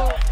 Bravo.